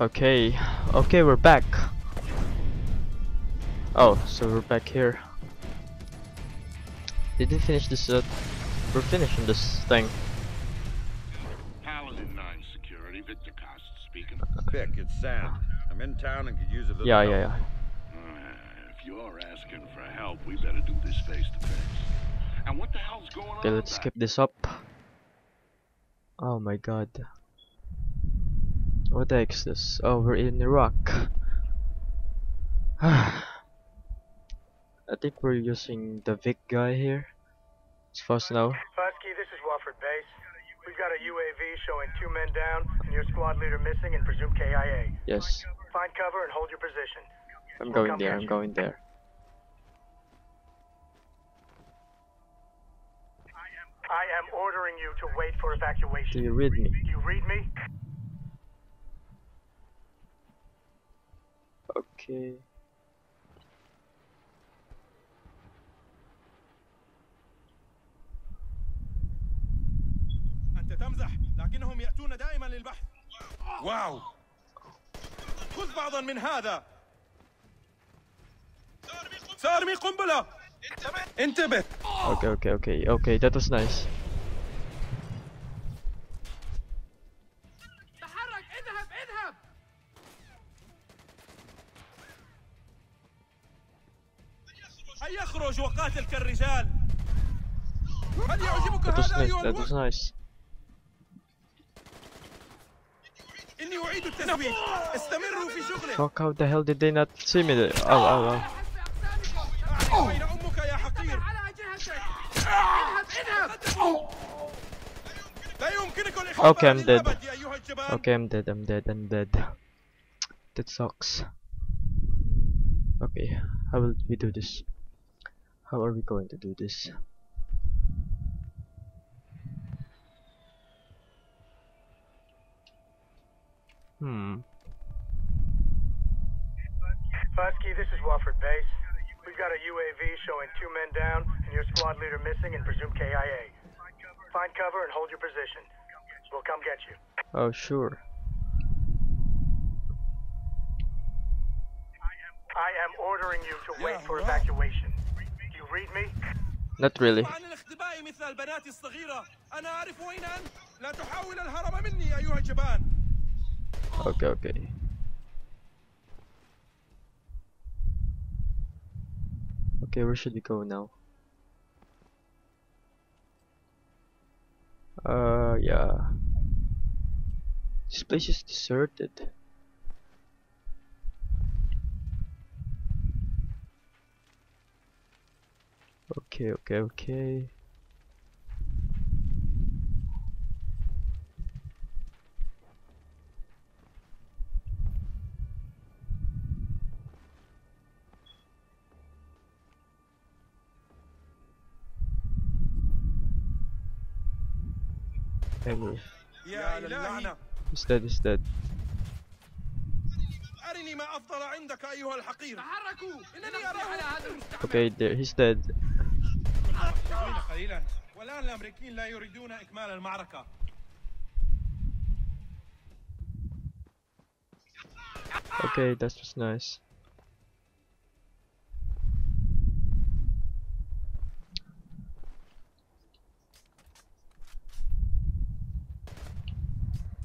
Okay, okay, we're back. Oh, so we're back here. Did we finish this? Uh, we're finishing this thing. Paladin 9 Security, Victor Coste speaking. Vic, it's Sam. I'm in town and could use a little Yeah, help. yeah, yeah. Uh, if you're asking for help, we better do this face to face. And what the hell's going Okay, on? let's back skip this up. Oh my god. What the heck is this? Oh, we're in Iraq. I think we're using the Vic guy here. It's as now. Fusky, this is Wofford Base. We've got a UAV showing two men down and your squad leader missing and presumed KIA. Yes, Find cover and hold your position. I'm We'll going there. I'm going there. I am ordering you to wait for evacuation. Do you read me? Do You read me? أوكي. أنت تمزح لكنهم يأتون دائما للبحث. واو. خذ بعضا من هذا. سارمي قنبلة. انتبه. أوكي أوكي أوكي أوكي that was nice. هيا اخرج وقاتل كالرجال هل يعجبك هذا. أيها الوحش؟ إني أعيد التزويد استمروا في شغلك Fuck! How the hell did they not see me there? Oh, oh, oh. أين أمك يا حقير على جهتك اذهب اذهب لا يمكنك الإخفاء Okay, I'm dead. Okay, I'm dead. I'm dead. I'm dead. That sucks. Okay, how will we do this? How are we going to do this? Hmm. Fusky, this is Wofford Base. We've got a UAV showing two men down and your squad leader missing and presumed KIA. Find cover and hold your position. We'll come get you. Oh, sure. I am ordering you to wait Yeah, for wow. evacuation. You read me? Not really. عن الاختباء مثل البنات الصغيرة أنا أعرف أين أنت لا تحاول الهرب مني أيها الجبان Okay, okay. Okay, where should we go now? Uh, yeah. This place is deserted. Okay, okay, okay. Angle. He's dead, he's dead. Okay, there, he's dead. يغنين قليلا والآن الأمريكيين لا يريدون إكمال المعركة Okay, that was nice.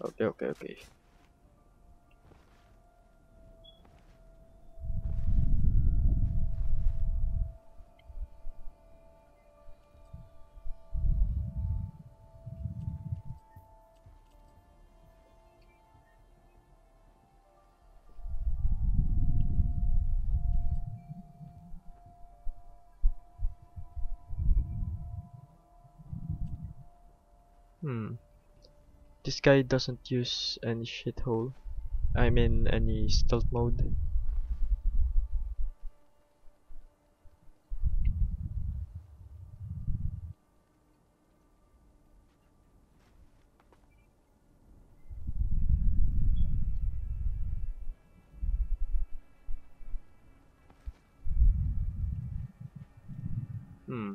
Okay, okay, okay. Hmm. This guy doesn't use any shithole. I mean, any stealth mode. Hmm.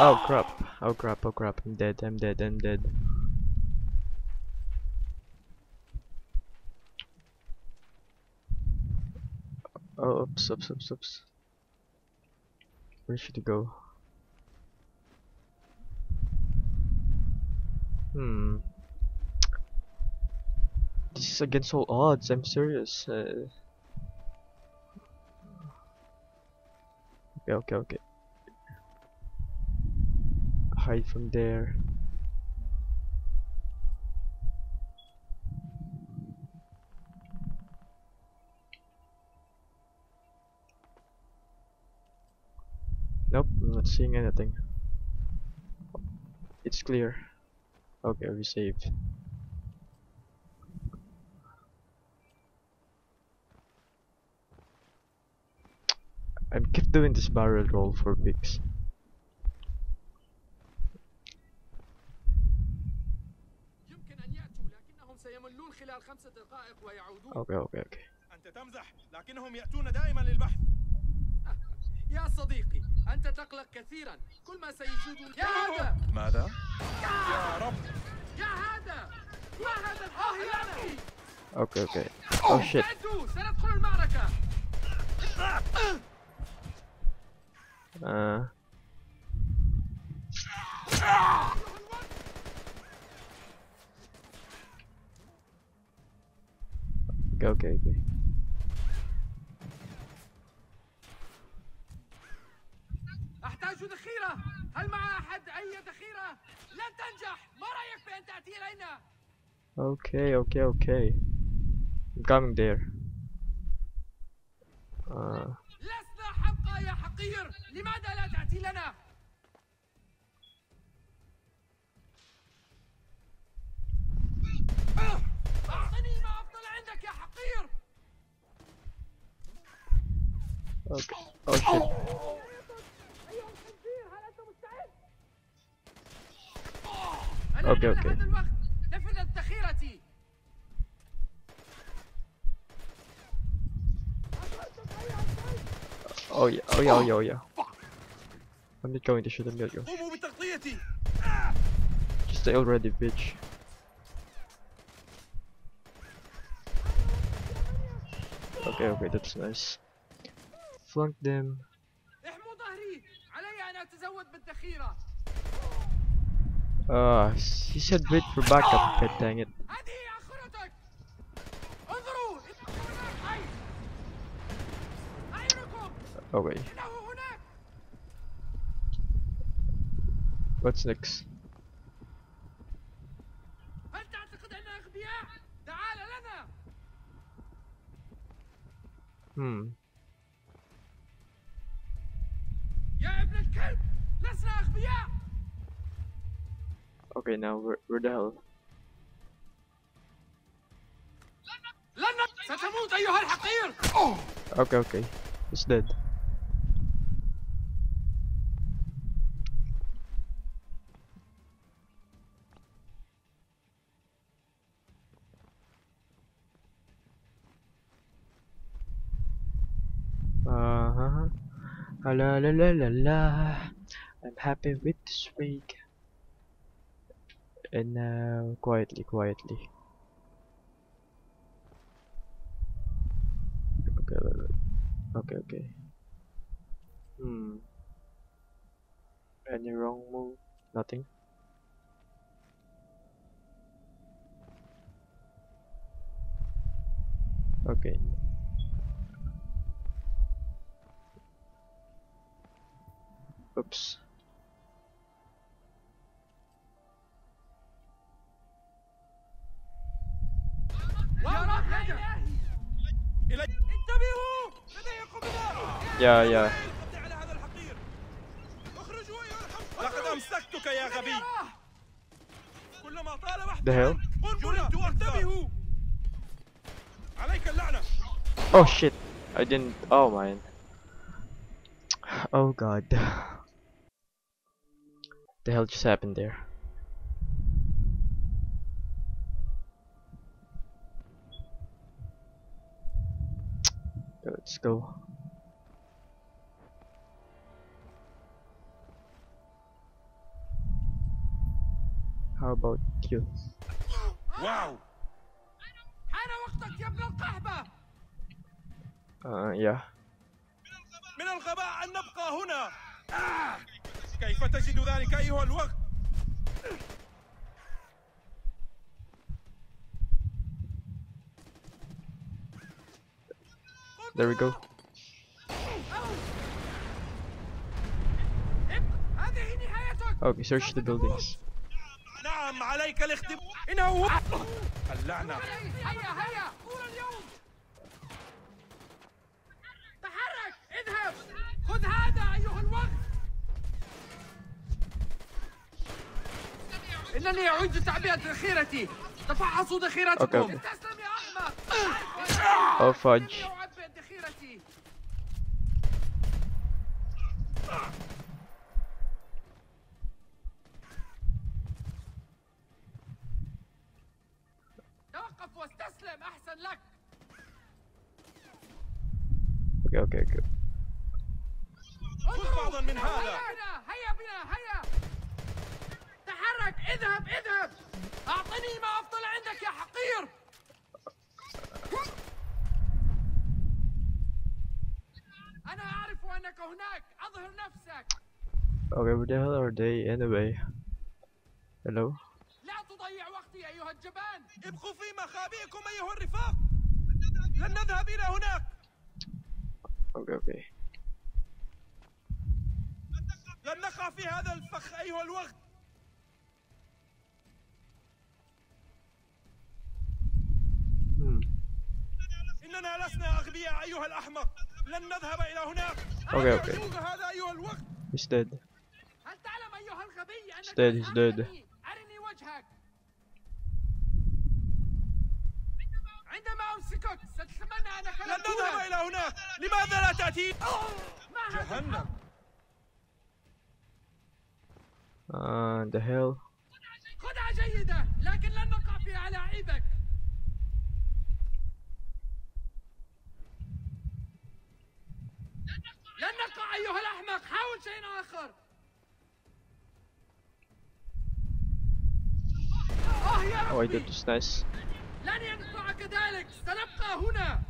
Oh crap. Oh crap, oh crap. I'm dead, I'm dead, I'm dead. Oh, oops, oops, oops, oops. Where should I go? Hmm. This is against all odds, I'm serious. Uh... Okay, okay, okay. Hide from there. Nope, I'm not seeing anything. It's clear. Okay, we saved. I keep doing this barrel roll for Vix. دقائق ويعودون. أوكي أوكي أوكي. أنت تمزح لكنهم يأتون دائما للبحث. يا صديقي أنت تقلق كثيرا. كل ما سيجود يا هذا! ماذا؟ يا رب. يا هذا! ما هذا الخيانه أوكي أوكي. أو شيت oh, سندخل المعركة. آه. آه. Okay, okay, okay. أحتاج ذخيرة هل مع أحد أي ذخيرة لن تنجح. ما رأيك بأن تأتي إلينا؟ Okay, okay, okay. I'm coming there. Uh, لسنا حمقى يا حقير. لماذا لا تأتي لنا؟ أعطني okay. Oh shit. أيها الخنزير هل أنت مستعد؟ أنا أوكي، عندنا أوكي. هذا الوقت نفذت ذخيرتي Oh yeah, oh yeah, oh yeah, oh yeah. I'm not going to shoot him yet, yo. قوموا بتغطيتي Just stay already, bitch. Okay, okay, that's nice. flunk them. Ah, uh, he said wait for backup, but dang it. Okay. What's next? Hmm. right now. Where, where the hell? Oh. Okay, okay. he's dead. Uh huh. La la la la la. I'm happy with this week. And now, quietly, quietly. Okay, okay, okay. Hmm. Any wrong move? Nothing. Okay. Oops. الحقير اخرجوا أيها أمك يا غبي أراه كلما طال بحث The hell? جرمت وانتبهوا عليك اللعنة Oh shit! I didn't. Oh man. Oh god. The hell just happened there? Let's go. How about you? واو حان وقتك يا ابن القحبة Uh, yeah. من الغباء أن نبقى هنا آه! كيف تجد ذلك أيها الوقت There we go. Okay, search the buildings. نعم عليك الاختبار إنه هو اللعنة هيا هيا طول اليوم تحرك اذهب خذ هذا أيها الوقت إنني أعيد تعبئة ذخيرتي تفحصوا ذخيرتكم أوكي. تسلم يا أحمق Oh fudge. إنني أعبئ ذخيرتي توقف واستسلم أحسن لك. Okay, okay, okay. خذ بعضا من هذا. هيا بنا هيا بنا هيا. تحرك اذهب اذهب. أعطني ما أفضل عندك يا حقير. أنا أعرف أنك هناك. أظهر نفسك. Okay, the hell are they anyway? Hello? أيها الجبان. ابقوا في مخابئكم أيها الرفاق. لن نذهب إلى هناك. أوكي أوكي لن نقع في هذا الفخ أيها الوغد. إننا لسنا أغبياء أيها الأحمق. لن نذهب إلى هناك. أوكي أوكي. هذا أيها الوغد. مش هل تعلم أيها الغبي أنك مش داد أرني وجهك؟ عندما أمسكك ستتمنى انك لن نذهب إلى هناك. لماذا لا تأتي؟ هذا؟ جهنم. Uh, the hell? خدعة جيدة لكن لن نقع في ألاعيبك لن نقع أيها الأحمق حاول شيء آخر. آه يا Oh, I did this. Nice. لن ينفع كذلك سنبقى هنا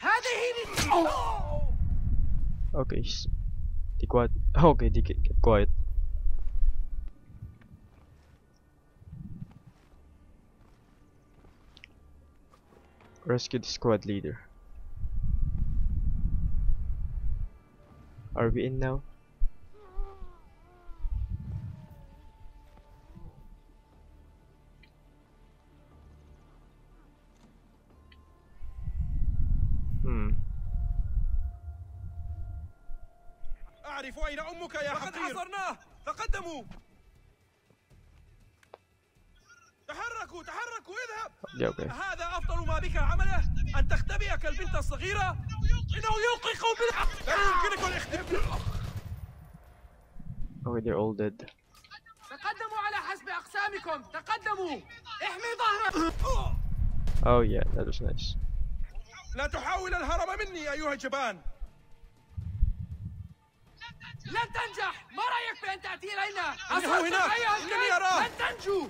هذه أوه. Okay, s- be quiet. Okay, they get, get quiet. Rescue the squad leader. Are we in now? تحركوا تحركوا اذهب. هذا أفضل ما بك عمله أن تختبئ كالبنت الصغيرة. إنه يلقي بالحق. لا يمكنكم الاختباء. Okay, they're all dead. تقدموا على حسب أقسامكم. تقدموا. احمي ظهرك. Oh yeah, that was nice. لا تحاول الهرب مني أيها الجبان. لن تنجح. ما رأيك بأن تأتي إلينا؟ هناك. أيها الكلب أراه. لن تنجو.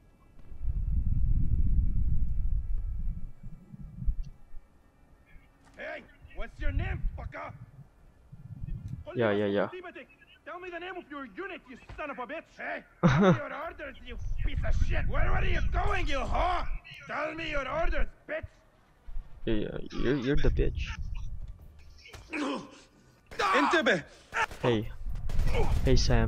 your name, fucker! Yeah, yeah, yeah. Tell me the name of your unit, you son of a bitch! Hey, your orders, you piece of shit! Where, are you going, you whore? Tell me your orders, bitch! Yeah, yeah, you're, you're the bitch. Entebbe! Hey. Hey, Sam.